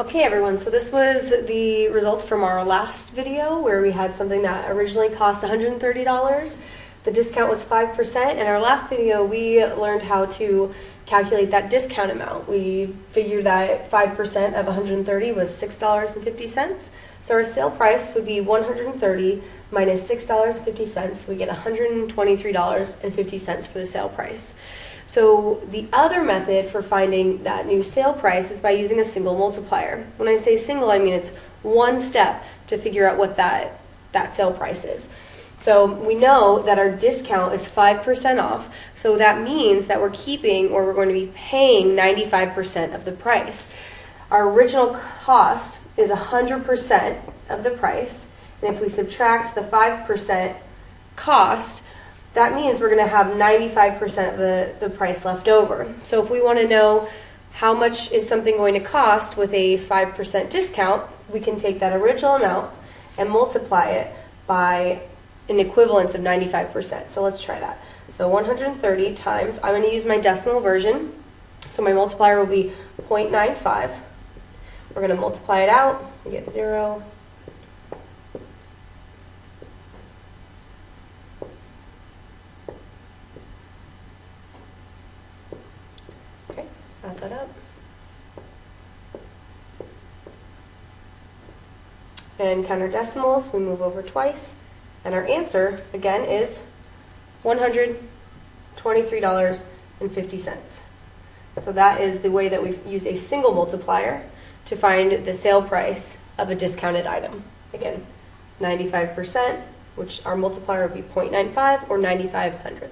Okay, everyone, so this was the results from our last video where we had something that originally cost $130. The discount was 5%. In our last video, we learned how to calculate that discount amount. We figured that 5% of 130 was $6.50. So our sale price would be $130 minus $6.50. We get $123.50 for the sale price. So the other method for finding that new sale price is by using a single multiplier. When I say single, I mean it's one step to figure out what that, that sale price is. So we know that our discount is 5% off, so that means that we're keeping or we're going to be paying 95% of the price. Our original cost is 100% of the price, and if we subtract the 5% cost, that means we're going to have 95% of the, the price left over. So if we want to know how much is something going to cost with a 5% discount, we can take that original amount and multiply it by an equivalence of 95%. So let's try that. So 130 times, I'm going to use my decimal version. So my multiplier will be 0.95. We're going to multiply it out. We get 0, that up. And count our decimals, we move over twice, and our answer, again, is $123.50. So that is the way that we use a single multiplier to find the sale price of a discounted item. Again, 95%, which our multiplier would be 0.95 or 95 hundredths.